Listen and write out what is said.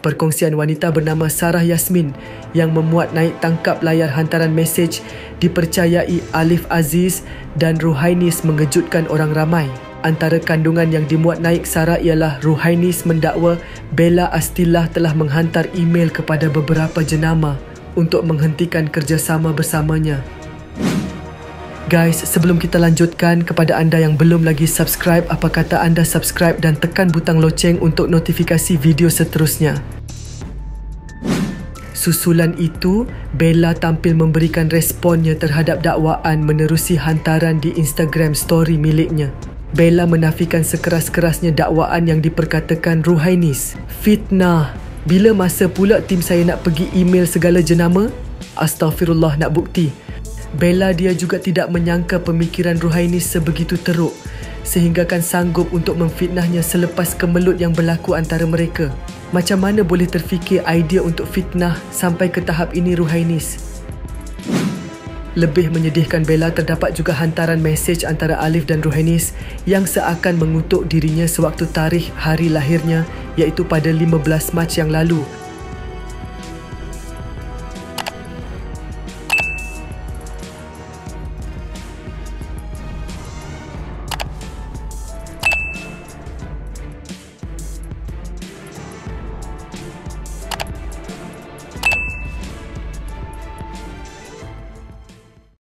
Perkongsian wanita bernama Sarah Yasmin yang memuat naik tangkap layar hantaran mesej dipercayai Alif Aziz dan Ruhainis mengejutkan orang ramai. Antara kandungan yang dimuat naik Sarah ialah Ruhainis mendakwa Bella Astillah telah menghantar email kepada beberapa jenama untuk menghentikan kerjasama bersamanya. Guys, sebelum kita lanjutkan, kepada anda yang belum lagi subscribe, apa kata anda subscribe dan tekan butang loceng untuk notifikasi video seterusnya. Susulan itu, Bella tampil memberikan responnya terhadap dakwaan menerusi hantaran di Instagram story miliknya. Bella menafikan sekeras-kerasnya dakwaan yang diperkatakan Ruhainis. Fitnah. Bila masa pula tim saya nak pergi email segala jenama? Astaghfirullah nak bukti. Bella dia juga tidak menyangka pemikiran Ruhaini sebegitu teruk sehinggakan sanggup untuk memfitnahnya selepas kemelut yang berlaku antara mereka. Macam mana boleh terfikir idea untuk fitnah sampai ke tahap ini Ruhainis? Lebih menyedihkan Bella terdapat juga hantaran mesej antara Alif dan Ruhainis yang seakan mengutuk dirinya sewaktu tarikh hari lahirnya iaitu pada 15 Mac yang lalu